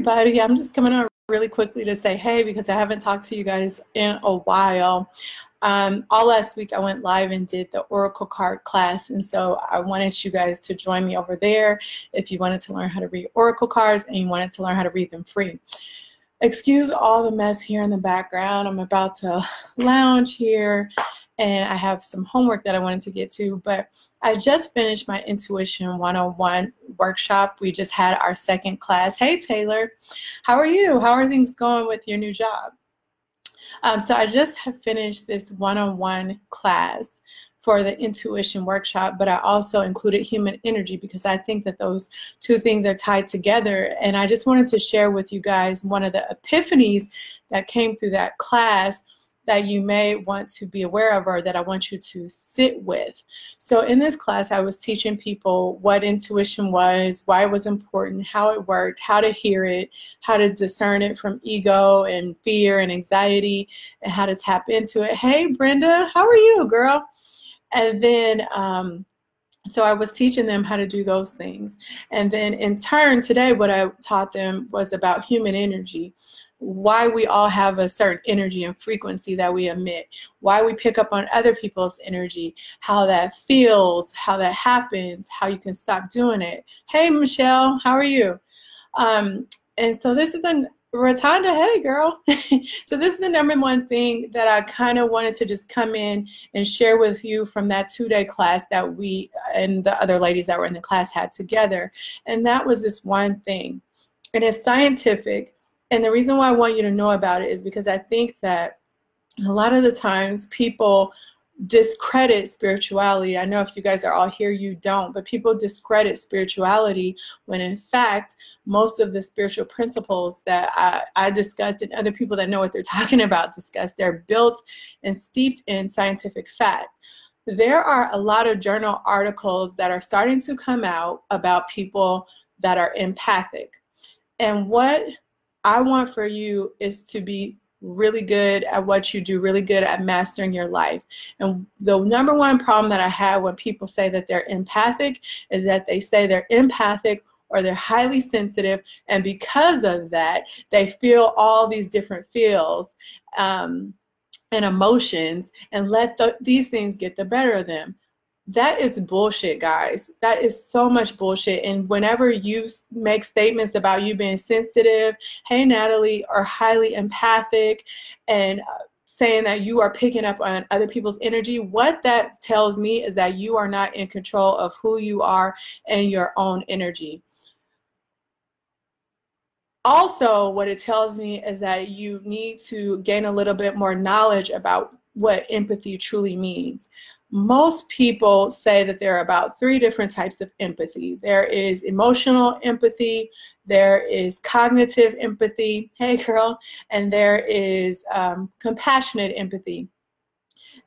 everybody. I'm just coming on really quickly to say hey because I haven't talked to you guys in a while. Um, all last week I went live and did the Oracle card class, and so I wanted you guys to join me over there if you wanted to learn how to read Oracle cards and you wanted to learn how to read them free. Excuse all the mess here in the background. I'm about to lounge here and I have some homework that I wanted to get to, but I just finished my Intuition 101 workshop. We just had our second class. Hey, Taylor, how are you? How are things going with your new job? Um, so I just have finished this one-on-one class for the intuition workshop, but I also included human energy because I think that those two things are tied together. And I just wanted to share with you guys one of the epiphanies that came through that class that you may want to be aware of or that I want you to sit with. So in this class, I was teaching people what intuition was, why it was important, how it worked, how to hear it, how to discern it from ego and fear and anxiety, and how to tap into it. Hey, Brenda, how are you, girl? And then, um, so I was teaching them how to do those things. And then in turn, today, what I taught them was about human energy why we all have a certain energy and frequency that we emit, why we pick up on other people's energy, how that feels, how that happens, how you can stop doing it. Hey, Michelle, how are you? Um, and so this is a Rotunda, hey girl. so this is the number one thing that I kind of wanted to just come in and share with you from that two-day class that we and the other ladies that were in the class had together. And that was this one thing. And it's scientific, and the reason why I want you to know about it is because I think that a lot of the times people discredit spirituality. I know if you guys are all here, you don't, but people discredit spirituality when in fact, most of the spiritual principles that I, I discussed and other people that know what they're talking about discuss, they're built and steeped in scientific fact. There are a lot of journal articles that are starting to come out about people that are empathic. And what I want for you is to be really good at what you do, really good at mastering your life. And the number one problem that I have when people say that they're empathic is that they say they're empathic or they're highly sensitive, and because of that, they feel all these different feels. Um, and emotions and let the, these things get the better of them that is bullshit, guys. That is so much bullshit. And whenever you make statements about you being sensitive, hey, Natalie, or highly empathic, and uh, saying that you are picking up on other people's energy, what that tells me is that you are not in control of who you are and your own energy. Also, what it tells me is that you need to gain a little bit more knowledge about what empathy truly means most people say that there are about three different types of empathy. There is emotional empathy, there is cognitive empathy, hey girl, and there is um, compassionate empathy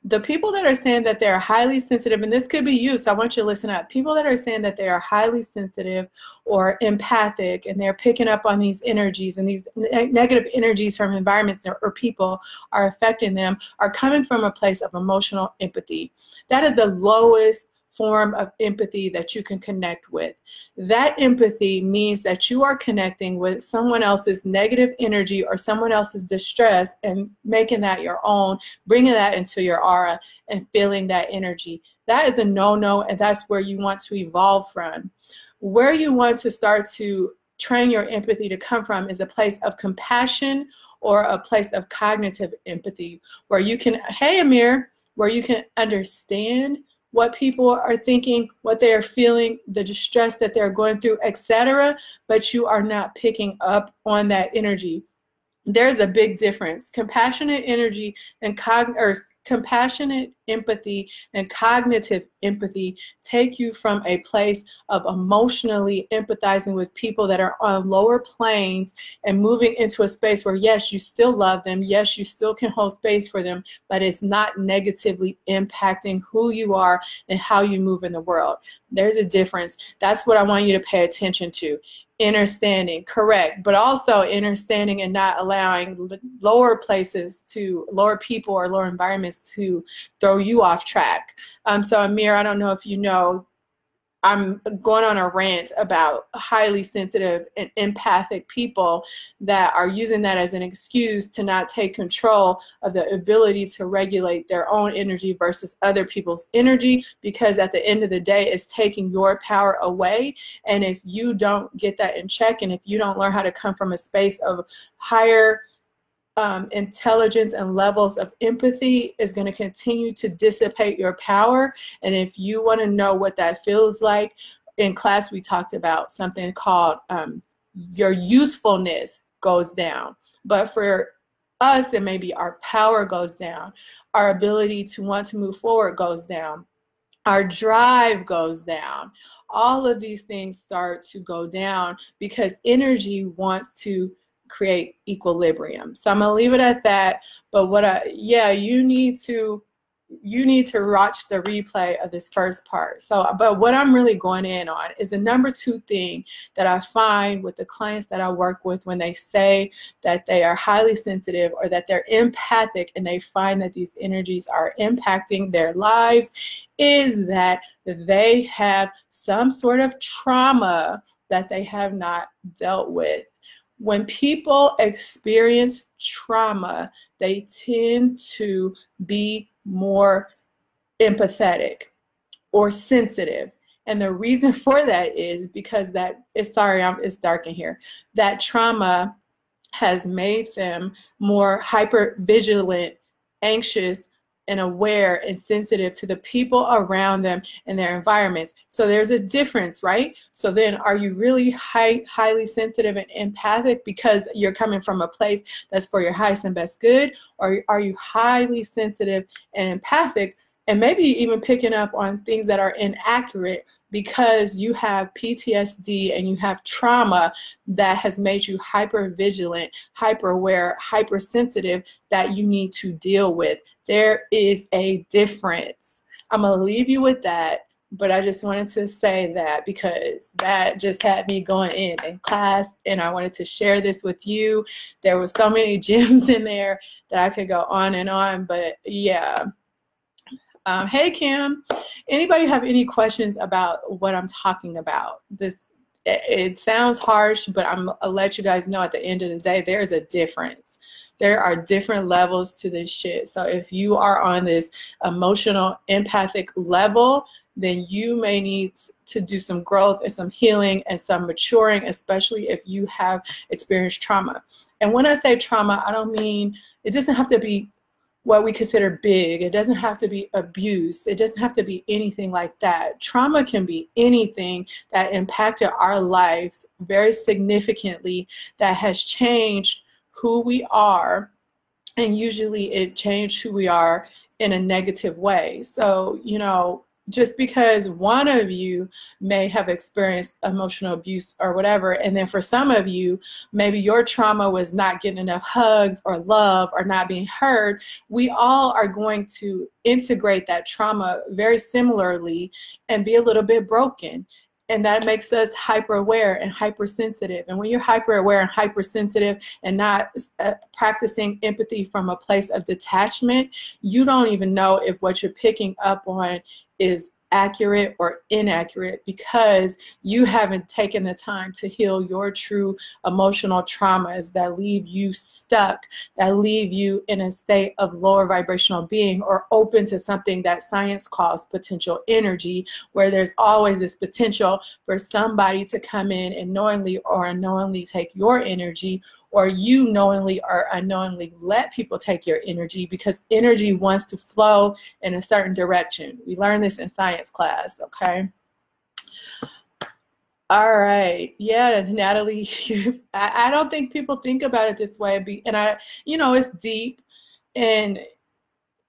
the people that are saying that they're highly sensitive, and this could be you, so I want you to listen up. People that are saying that they are highly sensitive or empathic and they're picking up on these energies and these negative energies from environments or, or people are affecting them are coming from a place of emotional empathy. That is the lowest form of empathy that you can connect with. That empathy means that you are connecting with someone else's negative energy or someone else's distress and making that your own, bringing that into your aura and feeling that energy. That is a no no, and that's where you want to evolve from. Where you want to start to train your empathy to come from is a place of compassion or a place of cognitive empathy where you can, hey Amir, where you can understand what people are thinking, what they are feeling, the distress that they're going through, etc. But you are not picking up on that energy. There's a big difference. Compassionate energy and cog or compassionate empathy and cognitive empathy take you from a place of emotionally empathizing with people that are on lower planes and moving into a space where yes you still love them yes you still can hold space for them but it's not negatively impacting who you are and how you move in the world. There's a difference. That's what i want you to pay attention to understanding correct but also understanding and not allowing lower places to lower people or lower environments to throw you off track. Um, so amir i don't know if you know I'm going on a rant about highly sensitive and empathic people that are using that as an excuse to not take control of the ability to regulate their own energy versus other people's energy because at the end of the day it's taking your power away. And if you don't get that in check and if you don't learn how to come from a space of higher um, intelligence and levels of empathy is going to continue to dissipate your power. And if you want to know what that feels like, in class we talked about something called um, your usefulness goes down. But for us, it may be our power goes down, our ability to want to move forward goes down, our drive goes down. All of these things start to go down because energy wants to create equilibrium. So I'm gonna leave it at that. But what I yeah, you need to you need to watch the replay of this first part. So, but what I'm really going in on is the number two thing that I find with the clients that I work with when they say that they are highly sensitive or that they're empathic and they find that these energies are impacting their lives is that they have some sort of trauma that they have not dealt with when people experience trauma, they tend to be more empathetic or sensitive. And the reason for that is because that is sorry, I'm, it's dark in here. That trauma has made them more hyper vigilant, anxious, and aware and sensitive to the people around them and their environments. So there's a difference, right? So then are you really high, highly sensitive and empathic because you're coming from a place that's for your highest and best good? Or are you highly sensitive and empathic and maybe even picking up on things that are inaccurate because you have PTSD and you have trauma that has made you hyper vigilant, hyper aware, hypersensitive that you need to deal with. There is a difference. I'm going to leave you with that, but I just wanted to say that because that just had me going in in class and I wanted to share this with you. There were so many gems in there that I could go on and on, but yeah um, hey, Kim. Anybody have any questions about what I'm talking about? This it, sounds harsh, but I'm I'll let you guys know at the end of the day, there's a difference. There are different levels to this shit. So if you are on this emotional, empathic level, then you may need to do some growth and some healing and some maturing, especially if you have experienced trauma. And when I say trauma, I don't mean it doesn't have to be what we consider big. It doesn't have to be abuse. It doesn't have to be anything like that. Trauma can be anything that impacted our lives very significantly that has changed who we are. And usually it changed who we are in a negative way. So, you know, just because one of you may have experienced emotional abuse or whatever, and then for some of you, maybe your trauma was not getting enough hugs or love or not being heard, we all are going to integrate that trauma very similarly and be a little bit broken. And that makes us hyper aware and hypersensitive. And when you're hyper aware and hypersensitive and not uh, practicing empathy from a place of detachment you don't even know if what you're picking up on is accurate or inaccurate because you haven't taken the time to heal your true emotional traumas that leave you stuck, that leave you in a state of lower vibrational being or open to something that science calls potential energy, where there's always this potential for somebody to come in and knowingly or unknowingly take your energy or you knowingly or unknowingly let people take your energy because energy wants to flow in a certain direction. We learned this in science class, okay? All right. Yeah, Natalie, I, I don't think people think about it this way. And I, you know, it's deep and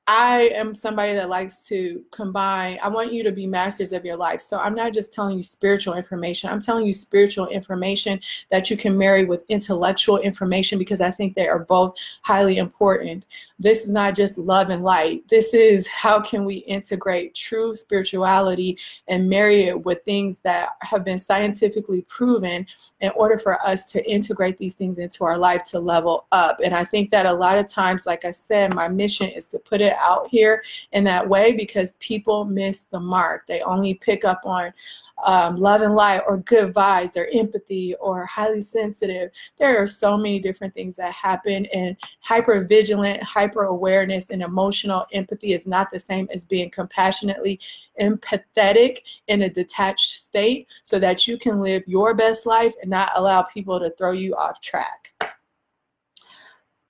I am somebody that likes to combine. I want you to be masters of your life. So I'm not just telling you spiritual information. I'm telling you spiritual information that you can marry with intellectual information because I think they are both highly important. This is not just love and light. This is how can we integrate true spirituality and marry it with things that have been scientifically proven in order for us to integrate these things into our life to level up. And I think that a lot of times, like I said, my mission is to put it it out here in that way because people miss the mark. They only pick up on um, love and light or good vibes or empathy or highly sensitive. There are so many different things that happen, and hyper vigilant, hyper awareness, and emotional empathy is not the same as being compassionately empathetic in a detached state so that you can live your best life and not allow people to throw you off track.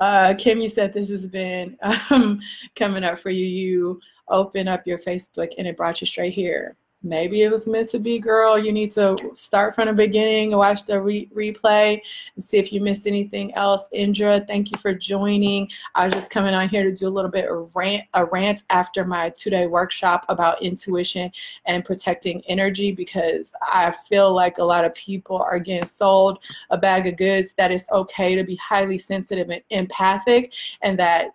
Uh, Kim, you said this has been um, coming up for you. You open up your Facebook and it brought you straight here maybe it was meant to be, girl. You need to start from the beginning, watch the re replay, and see if you missed anything else. Indra, thank you for joining. I was just coming on here to do a little bit of rant, a rant after my two-day workshop about intuition and protecting energy because I feel like a lot of people are getting sold a bag of goods that it's okay to be highly sensitive and empathic and that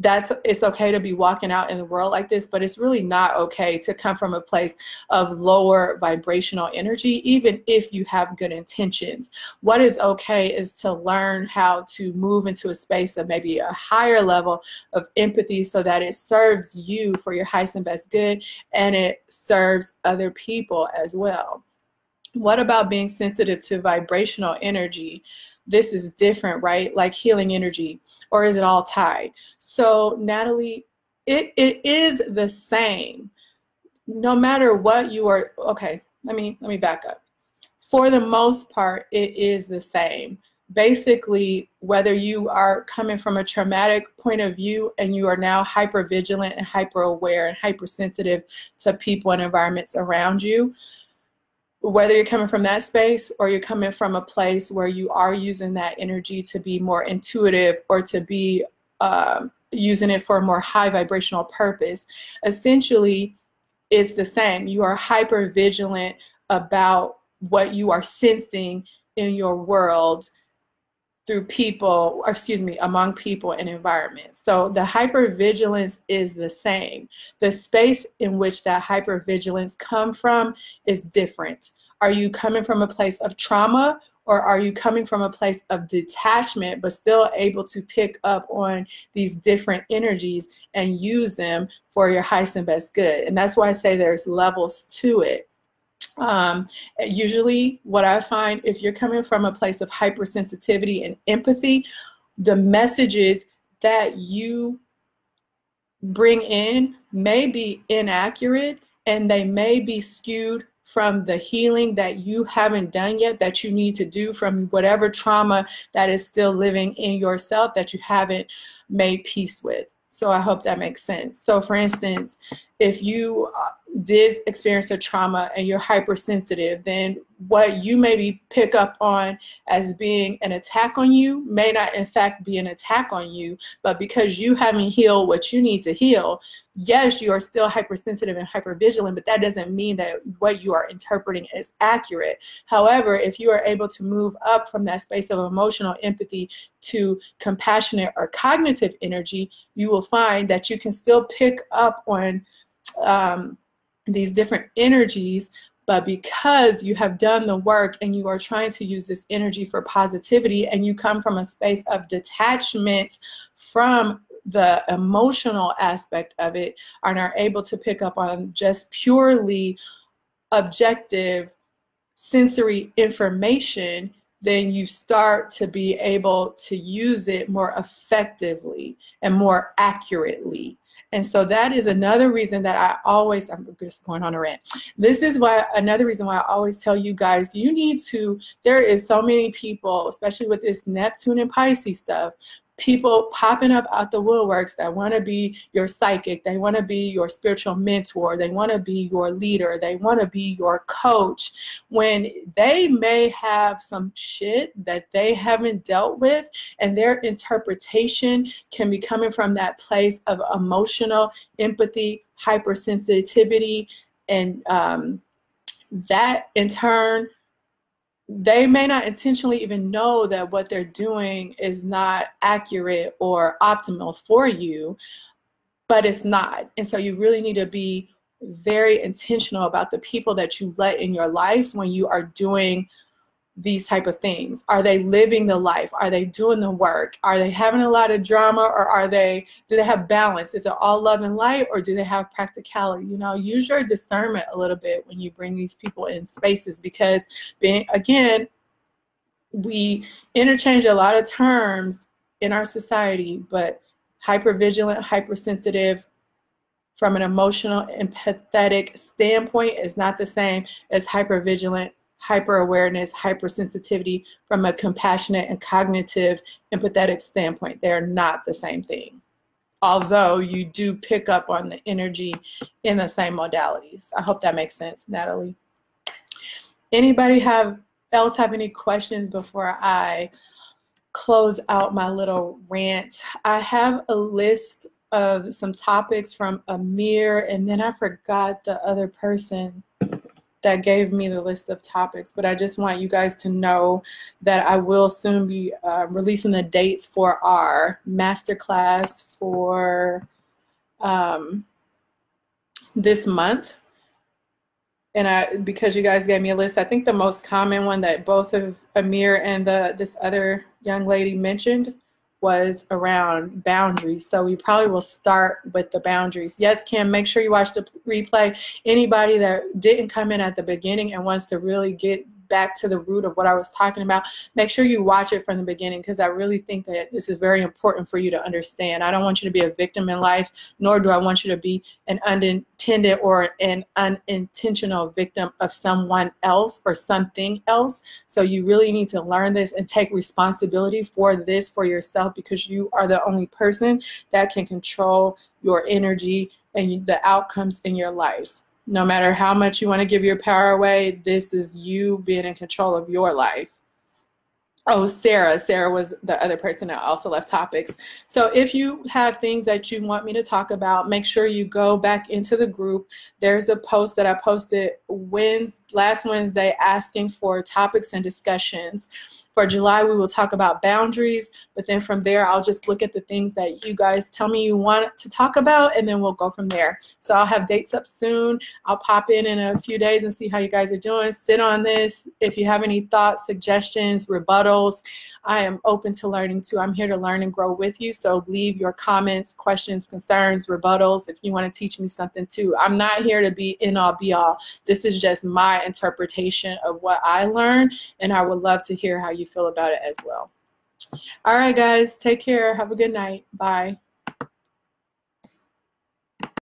that's it's okay to be walking out in the world like this but it's really not okay to come from a place of lower vibrational energy even if you have good intentions. What is okay is to learn how to move into a space of maybe a higher level of empathy so that it serves you for your highest and best good and it serves other people as well. What about being sensitive to vibrational energy this is different, right? Like healing energy, or is it all tied? So, Natalie, it, it is the same. No matter what you are, okay, let me let me back up. For the most part, it is the same. Basically, whether you are coming from a traumatic point of view and you are now hyper vigilant and hyper aware and hypersensitive to people and environments around you, whether you're coming from that space or you're coming from a place where you are using that energy to be more intuitive or to be uh, using it for a more high vibrational purpose, essentially it's the same. You are hyper vigilant about what you are sensing in your world through people, excuse me, among people and environments. So the hypervigilance is the same. The space in which that hypervigilance come from is different. Are you coming from a place of trauma or are you coming from a place of detachment but still able to pick up on these different energies and use them for your highest and best good? And that's why I say there's levels to it. Um, usually, what I find if you're coming from a place of hypersensitivity and empathy, the messages that you bring in may be inaccurate and they may be skewed from the healing that you haven't done yet that you need to do from whatever trauma that is still living in yourself that you haven't made peace with. So I hope that makes sense. So for instance, if you uh, did experience a trauma and you're hypersensitive, then what you maybe pick up on as being an attack on you may not in fact be an attack on you, but because you haven't healed what you need to heal, yes, you are still hypersensitive and hypervigilant, but that doesn't mean that what you are interpreting is accurate. However, if you are able to move up from that space of emotional empathy to compassionate or cognitive energy, you will find that you can still pick up on um, these different energies, but because you have done the work and you are trying to use this energy for positivity and you come from a space of detachment from the emotional aspect of it and are able to pick up on just purely objective sensory information, then you start to be able to use it more effectively and more accurately. And so that is another reason that I always, I'm just going on a rant. This is why, another reason why I always tell you guys, you need to, there is so many people, especially with this Neptune and Pisces stuff, people popping up out the woodworks that want to be your psychic, they want to be your spiritual mentor, they want to be your leader, they want to be your coach, when they may have some shit that they haven't dealt with, and their interpretation can be coming from that place of emotional empathy, hypersensitivity, and um, that in turn they may not intentionally even know that what they're doing is not accurate or optimal for you, but it's not. And so you really need to be very intentional about the people that you let in your life when you are doing these type of things? Are they living the life? Are they doing the work? Are they having a lot of drama or are they do they have balance? Is it all love and light or do they have practicality? You know use your discernment a little bit when you bring these people in spaces because being again we interchange a lot of terms in our society but hypervigilant hypersensitive from an emotional empathetic standpoint is not the same as hypervigilant hyper awareness, hypersensitivity from a compassionate and cognitive, empathetic standpoint. They're not the same thing. Although you do pick up on the energy in the same modalities. I hope that makes sense, Natalie. Anybody have else have any questions before I close out my little rant? I have a list of some topics from Amir, and then I forgot the other person that gave me the list of topics, but I just want you guys to know that I will soon be uh, releasing the dates for our masterclass for um, this month. And I, because you guys gave me a list, I think the most common one that both of Amir and the this other young lady mentioned was around boundaries. So we probably will start with the boundaries. Yes, Kim, make sure you watch the replay. Anybody that didn't come in at the beginning and wants to really get back to the root of what I was talking about, make sure you watch it from the beginning because I really think that this is very important for you to understand. I don't want you to be a victim in life, nor do I want you to be an unintended or an unintentional victim of someone else or something else. So you really need to learn this and take responsibility for this for yourself because you are the only person that can control your energy and the outcomes in your life no matter how much you want to give your power away, this is you being in control of your life. Oh, Sarah. Sarah was the other person that also left topics. So if you have things that you want me to talk about, make sure you go back into the group. There's a post that I posted Wednesday, last Wednesday asking for topics and discussions. For July, we will talk about boundaries, but then from there, I'll just look at the things that you guys tell me you want to talk about, and then we'll go from there. So I'll have dates up soon. I'll pop in in a few days and see how you guys are doing. Sit on this. If you have any thoughts, suggestions, rebuttals, I am open to learning too. I'm here to learn and grow with you. So leave your comments, questions, concerns, rebuttals if you want to teach me something too. I'm not here to be in all be all. This is just my interpretation of what I learned, and I would love to hear how you feel about it as well. All right, guys, take care. Have a good night. Bye.